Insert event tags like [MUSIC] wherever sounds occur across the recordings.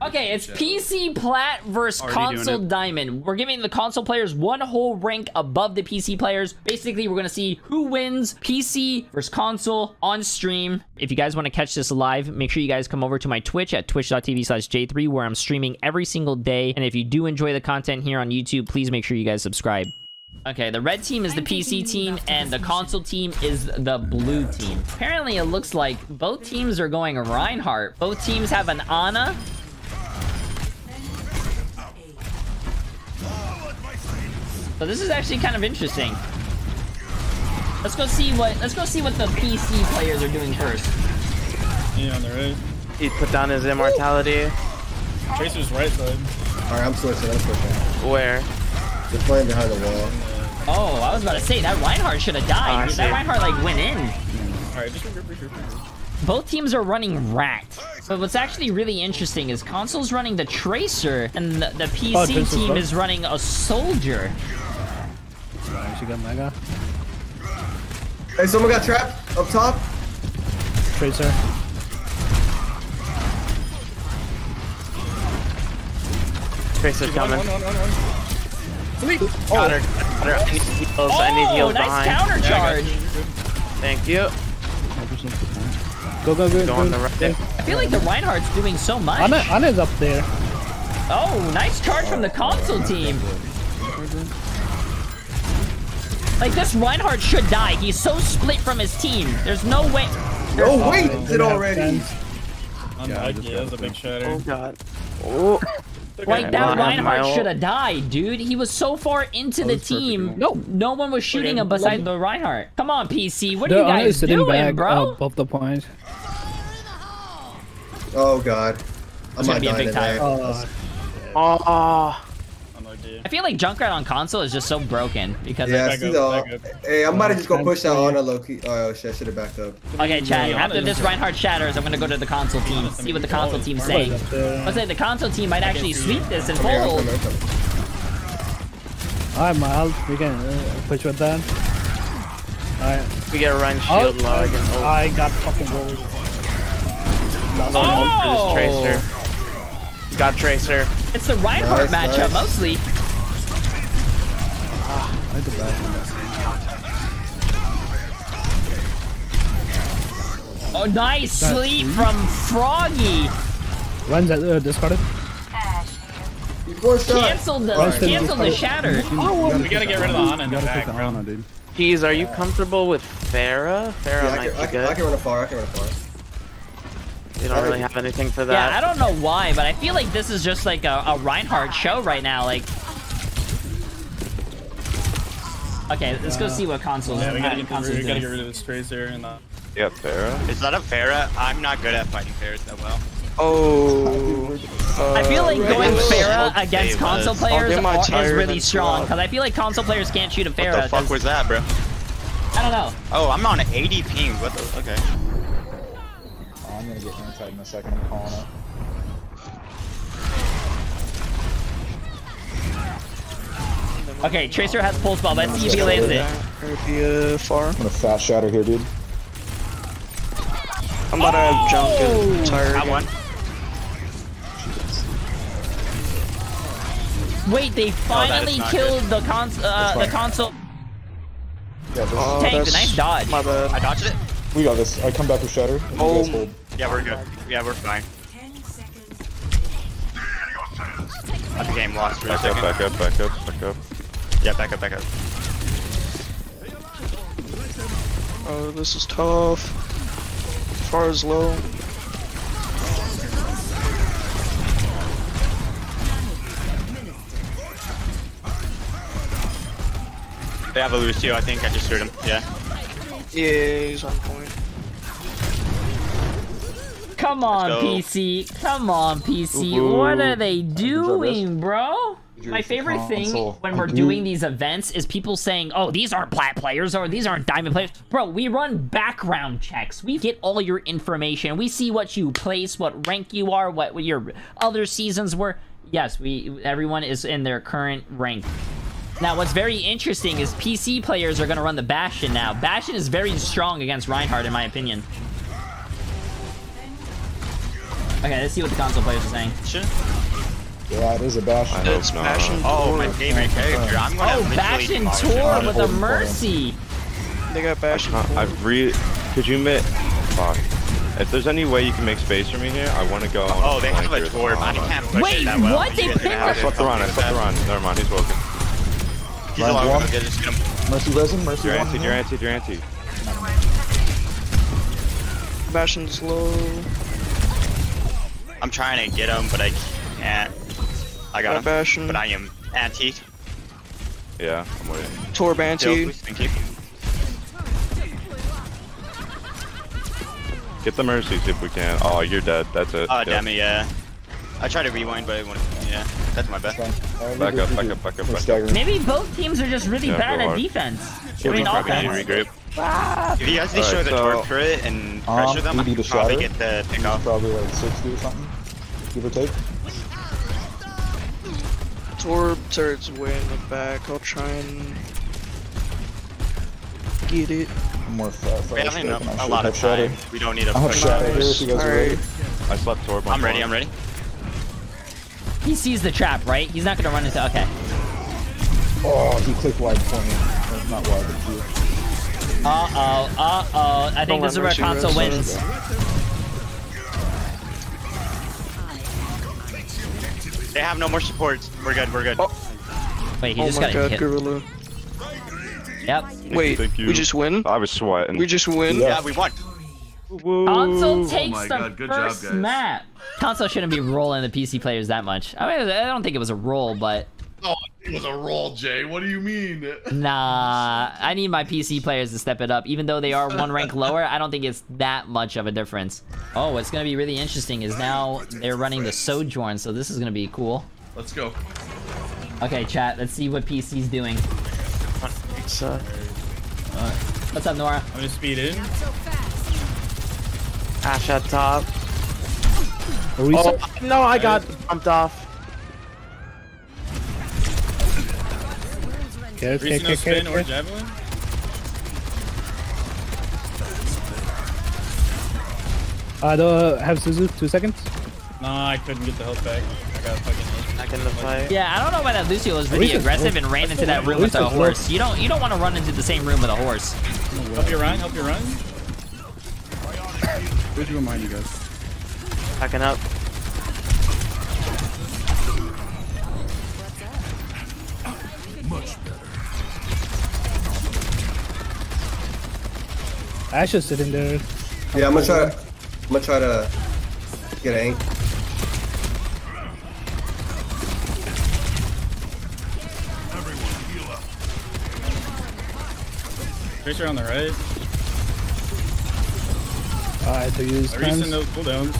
Okay, it's PC Plat versus Already Console. Diamond. We're giving the console players one whole rank above the PC players. Basically, we're gonna see who wins PC versus console on stream. If you guys want to catch this live, make sure you guys come over to my Twitch at twitch.tv slash Jay3 where I'm streaming every single day. And if you do enjoy the content here on YouTube, please make sure you guys subscribe. Okay, the red team is the PC team, and the console team is the blue team. Apparently, it looks like both teams are going Reinhardt. Both teams have an Ana. So this is actually kind of interesting. Let's go see what let's go see what the PC players are doing first. Yeah, on the right. He put down his immortality. Tracer's right side. Alright, I'm switching, I'm switching. Where? They're playing behind the wall. Oh, I was about to say that Reinhardt should have Oh, died. Ah, see. that Reinhardt like went in. Alright, just regroup, regroup, regroup. Both teams are running Rat. But what's actually really interesting is Console's running the Tracer, and the, the PC Oh, team is running a Soldier. She got Mega. Hey, someone got trapped up top. Tracer. Tracer's coming. One, one, one, one, one. Sleep. Got her. Got her. I need heals. I need Oh, heals nice behind. counter charge. Thank you. Go, go, go. Go on the right. I feel like the Reinhardt's doing so much. Ana, Ana's up there. Oh, nice charge from the console team. Like this Reinhardt should die. He's so split from his team. There's no way. Oh, wait, it already. On yeah, that was a big shatter. Oh god. Oh. Like that well, I have my Reinhardt should have died, dude. He was so far into the team. No, no one was shooting him beside the Reinhardt. Come on, PC. What are The you guys sitting doing, back bro? above the point. Oh, God. I It's gonna might be a big in tire. there. Uh, Oh. I feel like Junkrat on console is just so broken because Yeah, Back see the. Hey, I might have just go push that on a low key. Oh shit, I should have backed up. Okay, Chad, Yeah, after this gonna- Reinhardt shatters, I'm gonna go to the console team, see what the console team's saying. Up there. Let's say the console team might actually sweep this and Come here, I'm fold. coming, I'm coming. Alright, Miles, we can uh, push with that. Alright. We get a run Oh, shield low. I can ult. I got fucking rolled. Oh! for this Tracer. Got Tracer. It's the Reinhardt Nice, matchup nice. mostly. I did that. Oh, nice sleep from Froggy. Runs at uh, discarded. You four shot. Canceled the Alright. canceled the shatter. We gotta get rid of the Ana in the back, bro. dude. Keys, are you comfortable with Pharah? Pharah Yeah, I might can, be I, can, good. I can run a far. I can run a far. You don't really have anything for that. Yeah, I don't know why, but I feel like this is just like a, a Reinhardt show right now. Like, okay, let's go see what consoles. Yeah, we gotta uh, get, consoles we gotta get rid of this Tracer and uh, Yeah, Pharah. Is that a Pharah? I'm not good at fighting Farahs that well. Oh. I feel like Uh, going maybe- Pharah against say console players are, is really strong because I feel like console players can't shoot a What Pharah. the fuck was that, bro? I don't know. Oh, I'm on 80 ping. What the? Okay. Oh, I'm gonna get anti in a second. I'm calling it. Okay, Tracer has pulse ball. Let's see if he lands it. Could be uh, far. I'm gonna fast shatter here, dude. I'm about to jump Oh! in tire. Got again. one. Wait, they finally not killed the cons uh, the console. Yeah, this, Oh, Tank, that's nice dodge. My bad. I dodged it. we got this. I come back with shatter. and You Oh. guys hold. Yeah, we're good. Yeah, we're fine. Got the game lost for a Back up, back up, back up, back up. Yeah, back up, back up. Oh, this is tough. Far as low. They have a Lucio, I think. I just heard him. Yeah. Yeah, he's on point. Come on. PC. Come on, PC. Ooh. What are they doing, bro? My favorite thing when we're doing these events is people saying, oh, these aren't plat players or these aren't diamond players. Bro, we run background checks. We get all your information. We see what you place, what rank you are, what your other seasons were. Yes, we everyone is in their current rank. Now, what's very interesting is PC players are going to run the Bastion now. Bastion is very strong against Reinhardt, in my opinion. Okay, let's see what the console players are saying. Shit. Yeah, it is a bash. I hope It's not. Bastion Oh, my Tor. favorite character. I'm gonna Oh, literally Bastion demolish Tor him. with a Hold for Mercy. They got Bastion Tor. I've re. Could you make? Fuck. If there's any way you can make space for me here, I want to go. Oh, they have a tour, but I can't push Wait, it that well. what? They You guys are gonna picked have I to slept the run. I help me slept the run. Never mind. He's woken. that. He's Round alive. one. Okay, just gonna. Mercy resin, Mercy You're one anti. here. You're anti. You're anti. Bastion's low. I'm trying to get him, but I can't. I got Got him. Bastion. But I am anti. Yeah, I'm waiting. Tor Yo, Thank you. Get the mercies if we can. Oh, you're dead. That's it. Oh, Yep. damn it, yeah. I tried to rewind, but it wouldn't. Yeah, that's my bad. Fine. Back up, back up, back up, back up. Maybe both teams are just really Yeah, bad at hard. defense. I mean, Probably need offense. regroup. If you guys destroy Alright, the so- torque turret and Um, pressure them, we I need can to probably shatter. get the pick He's off. probably like 60 or something. Give or take. Tor turret's way in the back. I'll try and get it. More fast. We have enough, a lot of time. We don't need a I'll have push. shatter here if you guys are ready. Alright. I slept Torb on I'm ready, one. I'm ready. He sees the trap, right? He's not gonna run into. Okay. Oh, he clicked wide for me. Or Not wide. Uh oh. Uh oh. I think Don't this is where Mercy console rest. wins. They have no more supports. We're good, we're good. Oh. Wait, he Oh just my got god, hit. Gorilla. Yep. Wait, Thank you. we just win? I was sweating. We just win? Yeah. Yeah, we won. Console oh takes my the God, good job, first guys. map. Console shouldn't be rolling the PC players that much. I mean, I don't think it was a roll, but Oh, it was a roll, Jay. What do you mean? nah. I need my PC players to step it up. Even though they are one rank [LAUGHS] lower, I don't think it's that much of a difference. Oh, what's gonna be really interesting is now they're running the Sojourn, so this is gonna be cool. Let's go. Okay, chat, let's see what PC's doing. It's, uh, What's up, Nora? I'm gonna speed in. Ash at top. Are we Oh, no, I got bumped off. Okay, okay, Reese, no okay, spin okay, or okay. javelin? Uh, I don't have Suzu. Two seconds. Nah, I couldn't get the health back. I got fucking. Back in the fight. Yeah, I don't know why that Lucio was really Lucius- aggressive and ran into that room with a Lucius horse. You don't you don't want to run into the same room with a horse. Help you run, help you run. Where'd you remind you guys? Backing up. Ash is sitting there. Yeah, I'm gonna try. I'm gonna try to get an ink. Tracer on the right. I had to use I resend hands. those cooldowns.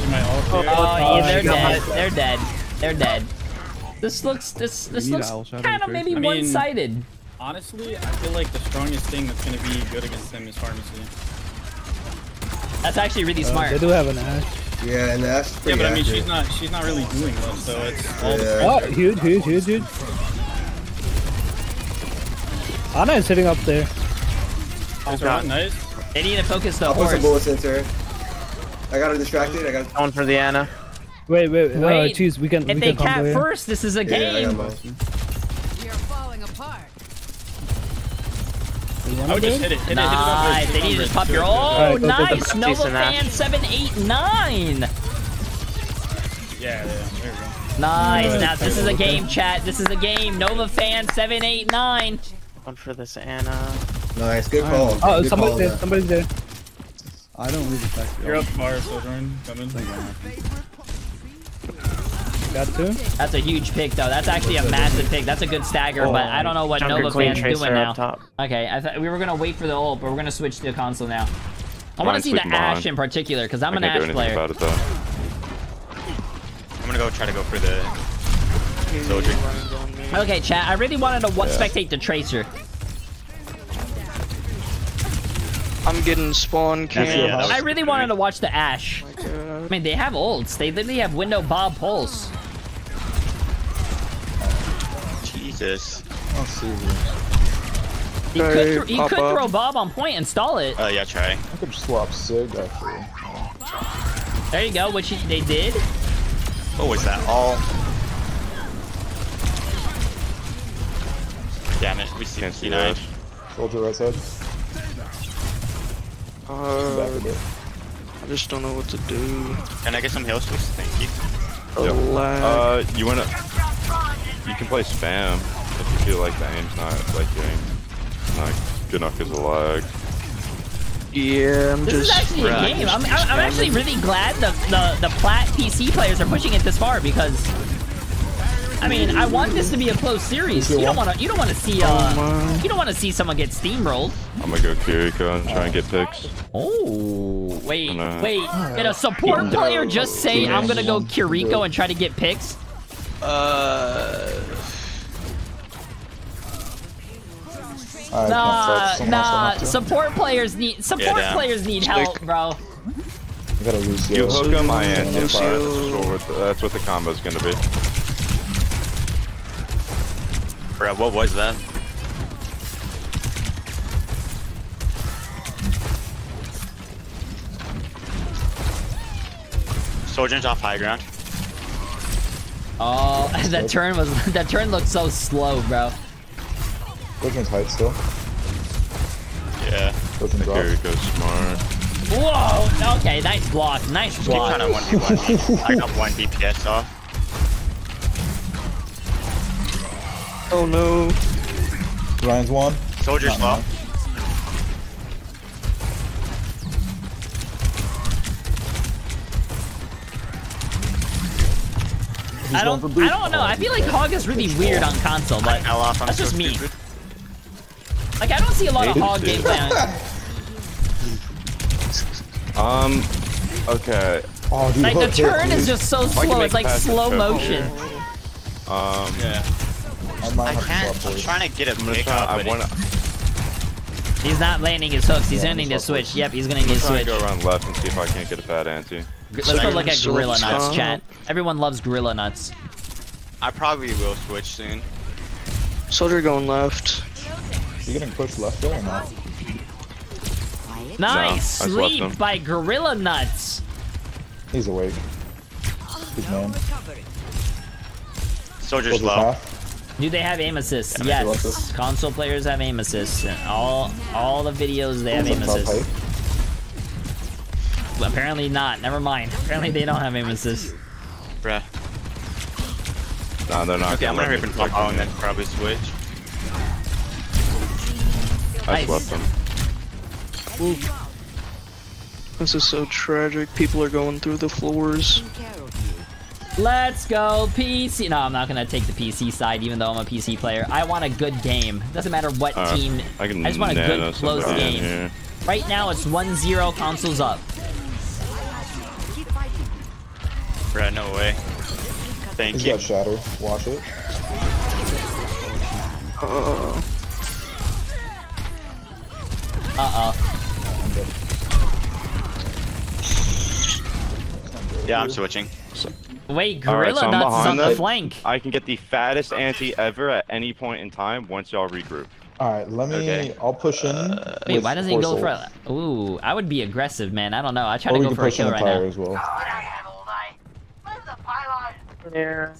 Do my ult here. Oh, yeah, they're dead. They're dead. They're dead. This looks this this looks kind of maybe I mean- one-sided. Honestly, I feel like the strongest thing that's gonna be good against them is Pharmercy. That's actually really Uh, smart. they do have an Ash. Yeah, and that's Yeah, but I mean, accurate. she's not she's not really doing much, so it's all the Yeah. Oh, pressure. huge, huge, huge, huge. Ana is sitting up there. Tracer run, nice. They need to focus the I'll put some horse. bullets into her. I got her distracted. I got. Going for the Ana. Wait, wait, wait. Uh, Wait, jeez, we can. If we they can combo cap first, this is a Yeah, game. We are falling apart. I would just hit it. Hit it, hit it up. Nice. They need to just pop your. Oh, Alright, go, go, go. nice. Nova Decent fan Ash. seven eight nine. Yeah, yeah, there we go. Nice. Now this is a game, chat. This is a game. Nova fan seven eight nine. Going for this Ana. Nice, good call. Oh, good somebody's call there. there. Somebody's there. I don't really back You're up far, Sojourn. Coming. Got two. That's a huge pick, though. That's actually a massive pick. That's a good stagger, but I don't know what Nova Queen fan's doing now. top. Okay, I thought we were gonna wait for the ult, but we're gonna switch to the console now. I want to see the sleeping behind. Ash in particular because I'm I an Ash player. about it though. I'm gonna go try to go for the soldier. Okay, chat. I really wanted to Yeah. spectate the Tracer. I'm getting spawn cam. yeah, that I really wanted to watch the Ash. I mean, they have ults. They literally have window Bob pulse. Jesus. I'll see you. You Okay, could, thro- you could up. throw Bob on point and stall it. Oh yeah, try. I could swap Sig actually. There you go, which they did. What was that? All. Damn it, we see Can't see C9. that. Soldier right side. Uh. I just don't know what to do. Can I get some heal switch? Thank you. A Yep. Uh, you wanna? You can play spam if you feel like the aim's not like your aim's not good enough because of lag. yeah, I'm This is just. actually a game. I'm, I'm, I'm actually really glad the, the, the plat PC players are pushing it this far because I mean I want this to be a close series. You don't want to you don't want to see uh you don't want to see someone get steamrolled. I'm gonna go Kiriko and try and get picks. Oh wait wait did a support player just say I'm gonna go Kiriko and try to get picks? Uh. Nah touch someone else. I'll nah support players need support damn. players need Stick. help bro. I gotta lose You hook him, I Yeah, anti that's That's what the- That's what the combo's gonna be. Bro, what was that? Soldier's off high ground. Oh [LAUGHS] that turn was [LAUGHS] that turn looked so slow bro. Soldier's height still. Yeah. Doesn't drop. Kiriko's smart. Whoa okay nice block nice Keep block. trying to 1v1. I got one DPS off. Oh no. Ryan's one. Soldier's low. I going don't I don't know. I feel like Hog is really weird on console, but Hell off, I'm that's so just me. Like I don't see a lot of Hog gameplay. on- [LAUGHS] Um. Okay. Oh, dude, Like the turn is just so slow. It's like slow motion. Um. Yeah. I might I have to can't. I'm trying to get a I'm gonna pick try. up, I wanna. He's not landing his hooks. He's Yeah, landing he's to not switch. Yep, he's gonna get Try and switch. go around left and see if I can't get a fat anti. Let's go look at Gorilla Nuts, not- chat. Everyone loves Gorilla Nuts. I probably will switch soon. Soldier going left. You getting pushed left there or not? Nice I slept sleep by Gorilla Nuts. He's awake. Good man. Soldier's Soldier's low. half. Do they have aim assist? Yeah, Yes. Console players have aim assist. And all all the videos they have He's aim on top assist. Height. Well, apparently not. Never mind. Apparently they don't have aim assist. Bruh. Nah, they're not. Okay, I'm gonna let rip me and pop out and then probably switch. I Nice. swept them. This is so tragic. People are going through the floors. Let's go PC. No, I'm not gonna take the PC side, even though I'm a PC player. I want a good game. Doesn't matter what Uh, team. I can I just want a good, close game. here. Right now, it's 1-0. Consoles up. Bruh, no way. Thank He's you. got shatter. Watch it. Uh, Uh oh. Yeah, I'm switching. Wait, All right, Gorilla so I'm Nuts on the them. flank. I can get the fattest anti ever at any point in time once y'all regroup. All right, let me. Okay. I'll push in. Wait, why doesn't he go for? A... Ooh, I would be aggressive, man. I don't know. I try Or to go for a push kill right now. as well. There.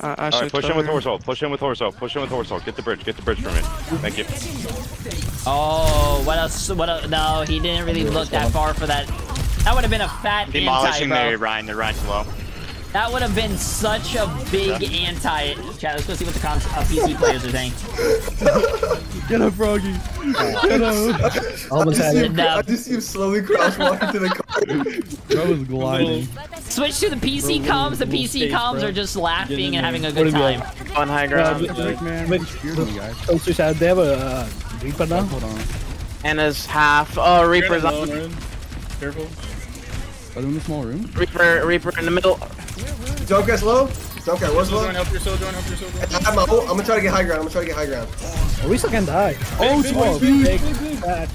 I, I uh, All right, should push in with tire. horse ult. Push in with horse ult. Push in with horse ult. Get the bridge. Get the bridge for me. Thank you. Oh, what else? What? A... No, he didn't really look that far for that. That would have been a fat anti, Demolishing bro. the Ryan. The Ryan's low. That would have been such a big anti. Chat, let's go see what the cons- uh, PC [LAUGHS] players are saying. Get up, Froggy. Get up. [LAUGHS] Almost had it. And, I just see him slowly cross [LAUGHS] walking to the car. Bro was gliding. switch to the PC comms. The PC space, comms bro. are just laughing and having a good do you time. On high ground. wait, wait, man. wait, Scared me, guys. Oh, so should they have a uh, Reaper now? Hold on. Ana's half. Oh, Reaper's Careful, on. Careful. Are they in the small room? Reaper, Reaper in the middle. Junkrat's low. Junkrat, what's low? Help your sojourn, help your sojourn. I have my ult. I'm gonna try to get high ground. I'm gonna try to get high ground. Oh, we still can die. Oh, big, small. big, Big, big, big. Bad.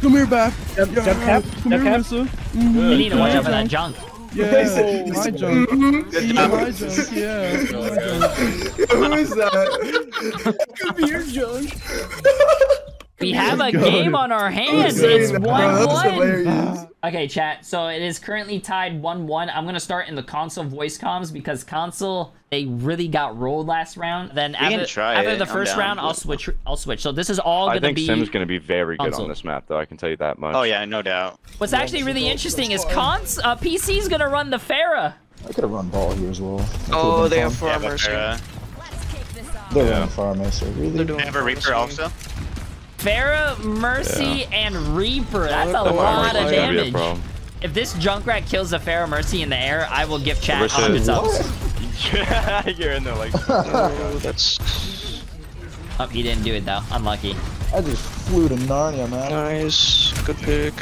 Come here, back. Jump, jump cap. Come Jump here, cap. Missa. You need to watch out for that junk. Yeah, my junk. Yeah, my junk. Yeah. Who is [LAUGHS] that? [LAUGHS] Could be your junk. [LAUGHS] We have a game on our hands. It's that, 1 1. Okay, chat. So it is currently tied 1 1. I'm going to start in the console voice comms because console, they really got rolled last round. Then can after, try after the I'm first down. round, I'll switch. I'll switch. So this is all I going to be. I think be. Sim's gonna be very good console. on this map, though. I can tell you that much. Oh yeah, no doubt. What's actually really interesting is cons uh, PC's going to run the Pharah. I could have run ball here as well. Oh, they have fun. Yeah, Far but Mercy. They're Yeah. running far Mercy. Really? They're doing they have a Reaper also. Mercy. Pharah, Mercy, and Reaper. That's a That lot That's of gonna be a damage. problem. If this Junkrat kills the Pharah Mercy in the air, I will give chat Wish it- 100 subs. [LAUGHS] You're in there like. Oh, [LAUGHS] that's Oh, he didn't do it though. Unlucky. I just flew to Narnia, man. nice. Good pick.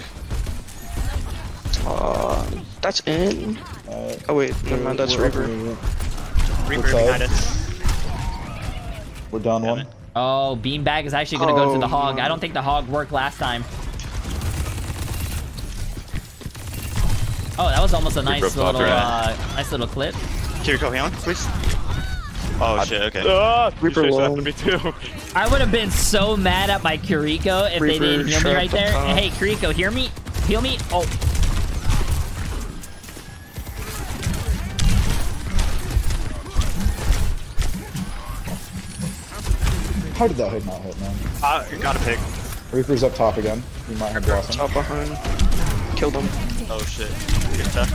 Uh, that's in. Alright. Oh wait, never mind. That's We're- Reaper. we're- Reaper What's up? behind us. We're down one. Oh, Beanbag is actually going to go to the Oh, hog. no. I don't think the hog worked last time. Oh, that was almost a nice Reaper little, Butter. uh, nice little clip. Kiriko healing, please. Oh shit. Okay. Ah, Reaper you should've low. said that to me too. [LAUGHS] I would have been so mad at my Kiriko if they didn't heal me right there. on. Hey, Kiriko, hear me? Heal me? Oh, How did that hit not hit, man? Uh, got a pick. Reaper's up top again. You might have blossom. Top behind. Killed him. Oh shit. Good stuff.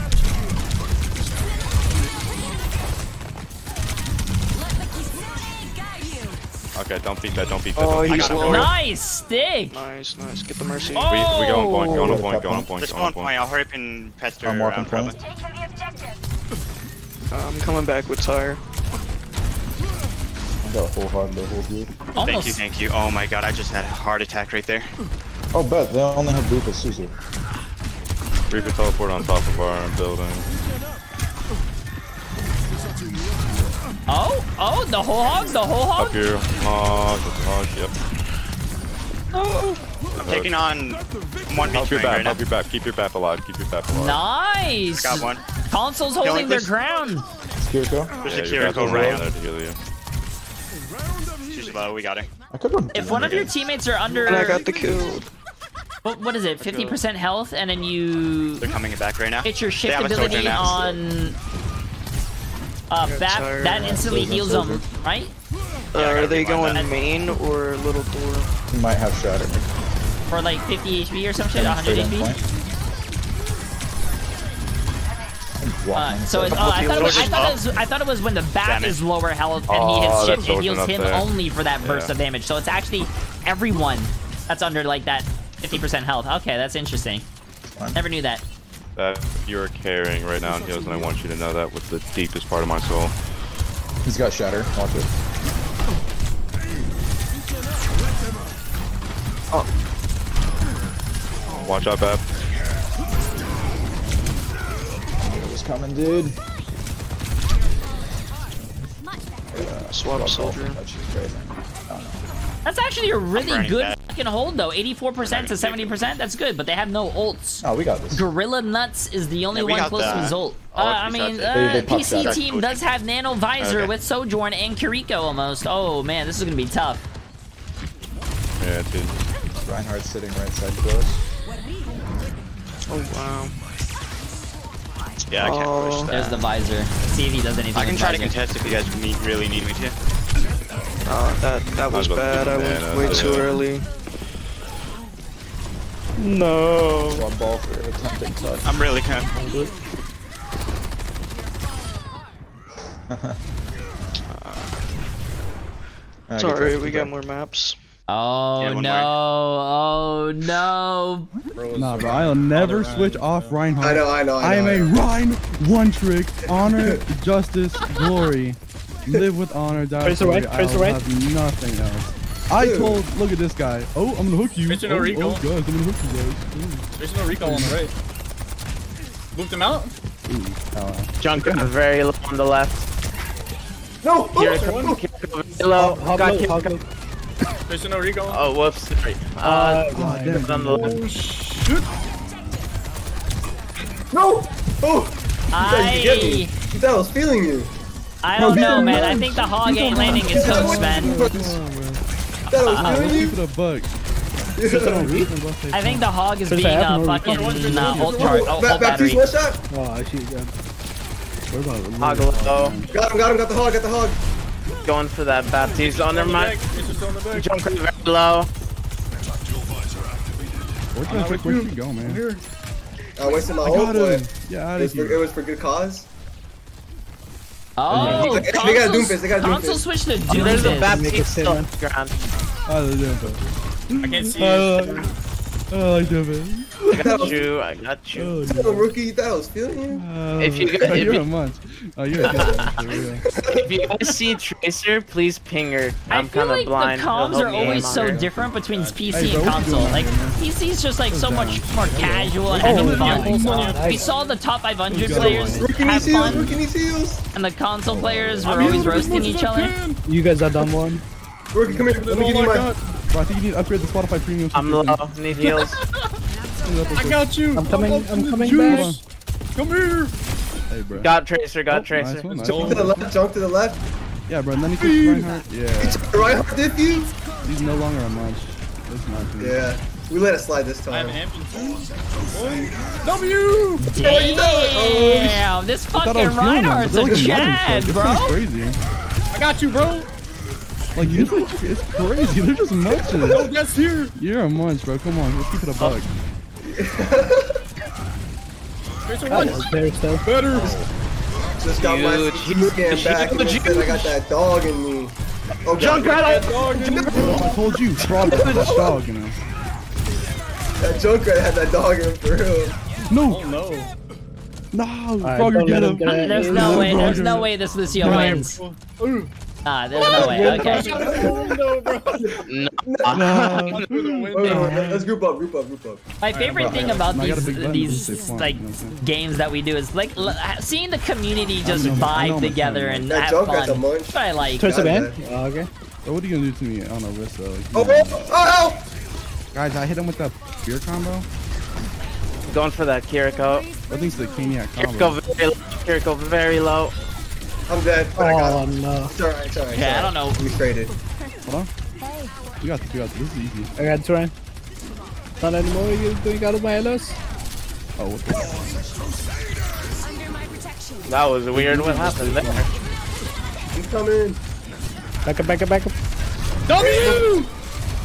Okay, don't beat that. Don't beat that. Oh, don't beat he's that. low. nice stick. Nice, nice. Get the mercy. Oh, We, we go on point. Go on point. Go on point. Just Go go on on point. point. I'll hurry up and pester I'm walking around point. I'm coming back with tire. I got a full hard to hold you. Thank you, thank you. Oh my god, I just had a heart attack right there. Oh, bet they only have Reaper Suzu. Reaper teleport on top of our building. Oh, oh, the whole hog, the whole hog. Up hog. here. Hog. Hog. Yep. I'm taking on one Help beach your right back. now. Help your back. Keep your back alive. Keep your back alive. Nice. Got one. Console's holding their please. ground. Kiriko? There's Yeah, a your back Kiriko is right She's low, we got her. I could run. If one of your teammates are under, And I got the kill. what, what is it, 50% health, and then you They're coming back right now. It's your They shift have a soldier ability on uh, Yeah, BAP, that instantly heals them, right? Uh, I are they going that. main or little door? You might have Shatter. For like 50 HP or some shit, 100 HP. point. Uh, so it's, oh, I thought it was, I thought it was, I thought it was when the BAP Damn it. is lower health and he Oh, hits that's shit, it heals him there. only for that burst Yeah. of damage. So it's actually everyone that's under like that 50% health. Okay, that's interesting. Never knew that. That you're carrying right now in heals, and I want you to know that with the deepest part of my soul. He's got Shatter. Watch it. Oh. Watch out, Bap. Coming, dude. Swap soldier. That's. That's actually a really good that. fucking hold though. 84% to 70%, that's good, but they have no ults. Oh, we got this. Gorilla Nuts is the only Yeah, one got close to that. his ult. Uh, I mean, got uh, They- they PC that. team does have Nano Visor Okay. with Sojourn and Kiriko almost. Oh man, this is gonna be tough. Yeah, dude. Reinhardt's sitting right side to us. Oh wow. Yeah, I can't Oh. push that. There's the visor. See if he does anything. I can with try to contest if you guys need, really need me to. Uh, that that was Might as well bad. I went there, way too yeah. early. No. Swap ball for attempting touch. I'm really kind of. Uh, get Sorry, we got more maps. Oh Yeah, no! Oh no! Nah, bro, I'll never switch off Reinhardt. I know, I know, I I am know. a Rein, one trick, honor, [LAUGHS] justice, glory. Live with honor, die with glory. face I'll right. have nothing else. I told, look at this guy. Oh, I'm gonna hook you. Face Oh, no oh, guys, I'm gonna hook you guys. There's no recall on the right. Booped him out. Junk very low on the left. No! Here Oh, it one. comes. Kiriko Low. Hog Got Kiriko. Hog low. There's no recall. Oh, whoops. Sorry. Uh, Oh, oh, damn. on the left. no! Oh! thought you could me. I You thought I was feeling you. I don't know, man. I think the hog ain't landing his hooks, man. You thought I was feeling you. Keep it a buck. I think the hog is Since being I have a no fucking reason. uh, ult char- ult Back, ult back, battery. one shot. Oh, I shoot again. What about Hog low. Got him, got him, got the hog, got the hog. Going for that Baptiste. Oh, never mind. Junkrat very low. Where'd you, where'd, where'd you go, man? I wasted my I ult, got but. Yeah, it was, for, it was for good cause. Oh, They- they got a console, Doomfist, they got a console Doomfist. switched to There's a Baptiste sit, still man. on the ground. Oh, the Dumbo. I can't see you. [LAUGHS] oh, I love it. I got you. I got you. Oh, Little rookie, you thought I was feeling you? no. If you- [LAUGHS] Oh, if you're you- a munch. Oh, you're a good one. If you guys see Tracer, please ping her. I I'm feel kind of like blind. the It'll comms are always so her. different between PC Hey, bro, and console. Like man? PC's just like so down. much more casual and Oh, having fun. We saw the top 500 players have fun, rookie needs heals. and the console players were always roasting each other. You guys are dumb one. Rookie, come here, let me oh give you Oh my my. god. Bro, I think you need to upgrade the Spotify premium. I'm low. Need heals. [LAUGHS] I got you. I'm coming. I'm in the coming juice. back. Come here. Hey, bro. Got Tracer. Got Oh, Tracer. Nice one, nice Jump to the left, jump to the left. Yeah, bro, and then he kicks Reinhardt. Yeah, Right, did you? he's no longer a munch. That's not true. Yeah, we let it slide this I have time. Hampton W. Damn, this I thought I fucking was feeling Reinhardt's a like Chad, This thing's bro. crazy. I got you, bro. Like, it's, like, it's crazy. They're just No munches. guess here. You're a munch, bro. Come on, let's keep it a buck. Tracer one. There still. Better. Just got my Huge, CT scan back and huge. I got that dog in me. Oh, God. I told you, fraud was that dog, you know. That Junkrat had that dog in him for real. No, Oh no. no, Alright, Frogger, get him. him get it. There's no way. There's no way this Lucio wins. Ah, there's no way. Okay. [LAUGHS] no, bro. No. No. Let's group up, group up, group up. My favorite but I thing got- about I got a these big these fun, like you know what I'm saying? games that we do is like l- seeing the community just know, vibe together and That have Junkrat's fun. munch. That's what I like. Twist Got again. that. Oh, okay. So what are you gonna do to me on a wrist though? Like, Oh, oh, oh! Guys, I hit him with that spear combo. Going for that Kiriko. I think it's the Keniac combo. Kiriko very low. Kiriko very low. I'm dead, but I got Oh no. It's alright, it's alright. Okay, I don't know. We traded. Hold on. You got this, you got this. This is easy. I got try. Not anymore. You doing out of my LS? Oh, what the? That was a weird. What happened there? He's coming. Back up. Back up. Back up. W.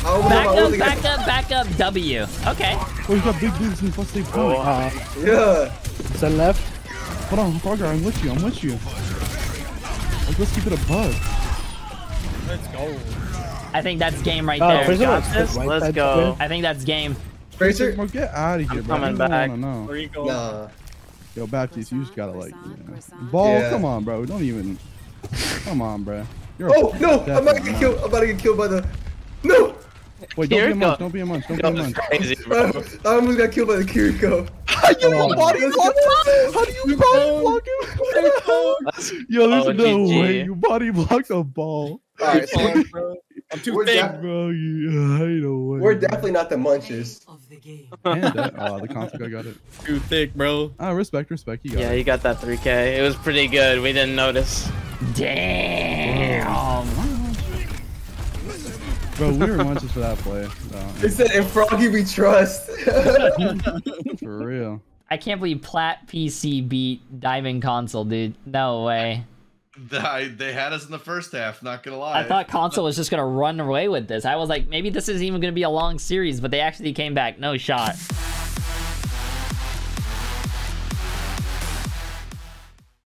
I opened Back my up, ult back again. up, back up. W. Okay. Oh, he's got big boobs and plus they point. Uh, Yeah. send left. Hold on, Frogger, I'm with you. I'm with you. Like, let's keep it a bug. Let's go. I think that's game right Oh, there. first of all, Got this? Let's side go. I think that's game. Tracer? Bro, get out of here, bro. coming I don't back. wanna know. Rico. Nah. Yo, Baptiste, you just gotta like, you know. ball. Yeah. Come on, bro. Don't even. Come on, bro. You're Oh, no! I'm about to get killed. I'm about to get killed by the. No! Wait, don't be a Kiriko. munch. Don't be a munch. Don't be a that's munch. crazy, I [LAUGHS] bro. I almost got killed by the Kiriko. [LAUGHS] you body block him? How do you body block Let's him? Yo, there's Oh, no GG. way you body blocked a ball. Alright, so [LAUGHS] I'm too We're thick. def- Bro, you, I know way. we're definitely not the munches. of [LAUGHS] And that, oh, the console guy got it. [LAUGHS] Too thick, bro. Ah, respect, respect. You got Yeah, it. you got that 3K. It was pretty good. We didn't notice. Damn. Bro, we were munches for that play. They said, in Froggy we trust. For real. I can't believe Plat PC beat Diamond Console, dude. No way. I, they had us in the first half, not gonna lie. I thought Console was just gonna run away with this. I was like, maybe this isn't even gonna be a long series, but they actually came back. No shot.